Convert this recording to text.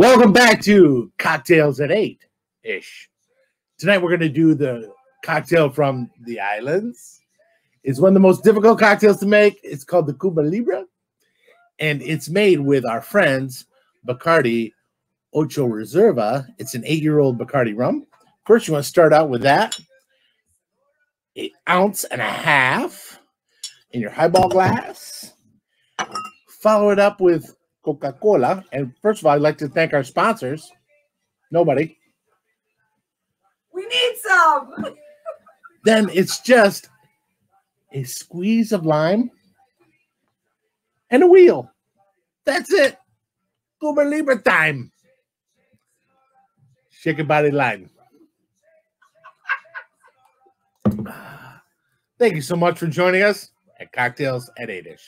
Welcome back to Cocktails at 8 ish. Tonight we're going to do the cocktail from the islands. It's one of the most difficult cocktails to make. It's called the Cuba Libre, and it's made with our friends Bacardi Ocho Reserva. It's an eight year old Bacardi rum. First, you want to start out with that an ounce and a half in your highball glass. Follow it up with Coca Cola. And first of all, I'd like to thank our sponsors. Nobody. We need some. Then it's just a squeeze of lime and a wheel. That's it. Cuba Libre time. Shake your body line. Thank you so much for joining us at Cocktails at 8ish.